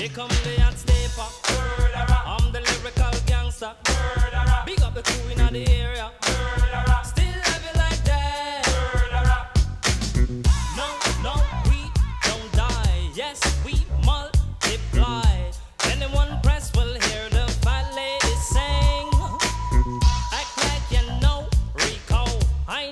Here come the hot stepper.